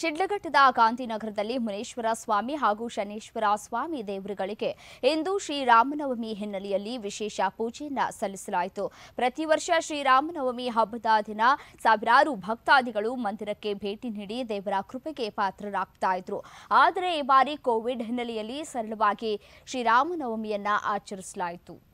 ಶಿಡ್ಲಘಟ್ಟದ ಗಾಂಧಿನಗರದಲ್ಲಿ ಮುನೇಶ್ವರ ಸ್ವಾಮಿ ಹಾಗೂ ಶನೇಶ್ವರ ಸ್ವಾಮಿ ದೇವರುಗಳಿಗೆ ಇಂದು ಶ್ರೀರಾಮನವಮಿ ಹಿನ್ನೆಲೆಯಲ್ಲಿ ವಿಶೇಷ ಪೂಜೆಯನ್ನು ಸಲ್ಲಿಸಲಾಯಿತು. ಪ್ರತಿ ವರ್ಷ ಶ್ರೀರಾಮನವಮಿ ಹಬ್ಬದ ದಿನ ಸಾವಿರಾರು ಭಕ್ತಾದಿಗಳು ಮಂದಿರಕ್ಕೆ ಭೇಟಿ ನೀಡಿ ದೇವರ ಕೃಪೆಗೆ ಪಾತ್ರರಾಗ್ತಾ ಇದ್ರು. ಆದರೆ ಈ ಬಾರಿ ಕೋವಿಡ್ ಹಿನ್ನೆಲೆಯಲ್ಲಿ ಸರಳವಾಗಿ ಶ್ರೀರಾಮನವಮಿಯನ್ನ ಆಚರಿಸಲಾಯಿತು.